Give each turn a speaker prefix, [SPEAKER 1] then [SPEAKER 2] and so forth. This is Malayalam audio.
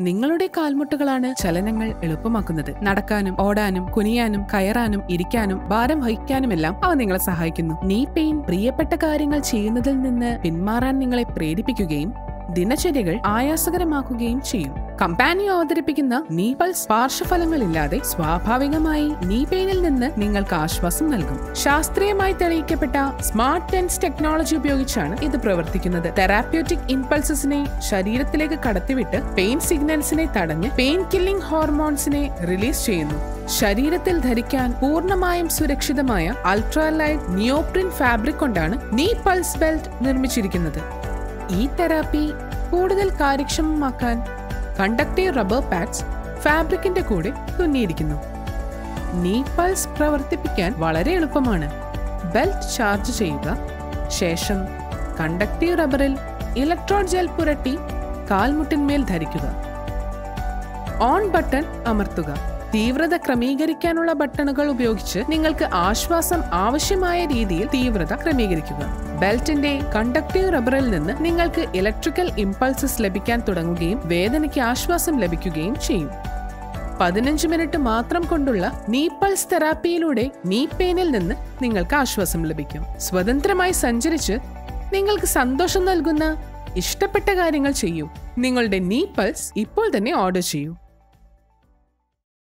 [SPEAKER 1] നിങ്ങളുടെ കാൽമുട്ടുകളാണ് ചലനങ്ങൾ എളുപ്പമാക്കുന്നത്. നടക്കാനും ഓടാനും കുനിയാനും കയറാനും ഇരിക്കാനും ഭാരം വഹിക്കാനുമെല്ലാം അവ നിങ്ങളെ സഹായിക്കുന്നു. നീ പെയിൻ പ്രിയപ്പെട്ട കാര്യങ്ങൾ ചെയ്യുന്നതിൽ നിന്ന് പിന്മാറാൻ നിങ്ങളെ പ്രേരിപ്പിക്കുകയും ദിനചര്യകൾ ആയാസകരമാക്കുകയും ചെയ്യും. കമ്പാനി അവതരിപ്പിക്കുന്ന നീപൾസ് പാർശ്വഫലങ്ങളില്ലാതെ സ്വാഭാവികമായി നീ പെയിനിൽ നിന്ന് നിങ്ങൾക്ക് ആശ്വാസം നൽകും. ശാസ്ത്രീയമായി തെളിയിക്കപ്പെട്ട സ്മാർട്ട് ടെൻസ് ടെക്നോളജി ഉപയോഗിച്ചാണ് ഇത് പ്രവർത്തിക്കുന്നത്. തെറാപ്യൂട്ടിക് ഇമ്പൾസസിനെ ശരീരത്തിലേക്ക് കടത്തിവിട്ട് പെയിൻ സിഗ്നൽസിനെ തടഞ്ഞ് പെയിൻ കില്ലിംഗ് ഹോർമോൺസിനെ റിലീസ് ചെയ്യുന്നു. ശരീരത്തിൽ ധരിക്കാൻ പൂർണമായും സുരക്ഷിതമായ അൾട്രാലൈറ്റ് നിയോപ്രിൻ ഫാബ്രിക് കൊണ്ടാണ് നീ പൾസ് ബെൽറ്റ് നിർമ്മിച്ചിരിക്കുന്നത്. ഈ തെറാപ്പി കൂടുതൽ കാര്യക്ഷമമാക്കാൻ കണ്ടക്റ്റീവ് റബ്ബർ പാഡ്സ് ഫാബ്രിക്കിന്റെ കൂടെ തുന്നിയിരിക്കുന്നു നീ പൾസ് പ്രവർത്തിപ്പിക്കാൻ വളരെ എളുപ്പമാണ്. ബെൽറ്റ് ചാർജ് ചെയ്യുക. ശേഷം കണ്ടക്റ്റീവ് റബ്ബറിൽ ഇലക്ട്രോൺ ജെൽ പുരട്ടി കാൽമുട്ടിന്മേൽ ധരിക്കുക. ഓൺ ബട്ടൺ അമർത്തുക. തീവ്രത ക്രമീകരിക്കാനുള്ള ബട്ടണുകൾ ഉപയോഗിച്ച് നിങ്ങൾക്ക് ആശ്വാസം ആവശ്യമായ രീതിയിൽ തീവ്രത ക്രമീകരിക്കുക. ബെൽറ്റിന്റെ കണ്ടക്റ്റീവ് റബ്ബറിൽ നിന്ന് നിങ്ങൾക്ക് ഇലക്ട്രിക്കൽ ഇമ്പൾസസ് ലഭിക്കാൻ തുടങ്ങുകയും വേദനയ്ക്ക് ആശ്വാസം ലഭിക്കുകയും ചെയ്യും. പതിനഞ്ച് മിനിറ്റ് മാത്രം കൊണ്ടുള്ള നീ പൾസ് തെറാപ്പിയിലൂടെ നീ പെയിനിൽ നിന്ന് നിങ്ങൾക്ക് ആശ്വാസം ലഭിക്കും. സ്വതന്ത്രമായി സഞ്ചരിച്ച് നിങ്ങൾക്ക് സന്തോഷം നൽകുന്ന ഇഷ്ടപ്പെട്ട കാര്യങ്ങൾ ചെയ്യൂ. നിങ്ങളുടെ നീ പൾസ് ഇപ്പോൾ തന്നെ ഓർഡർ ചെയ്യൂ.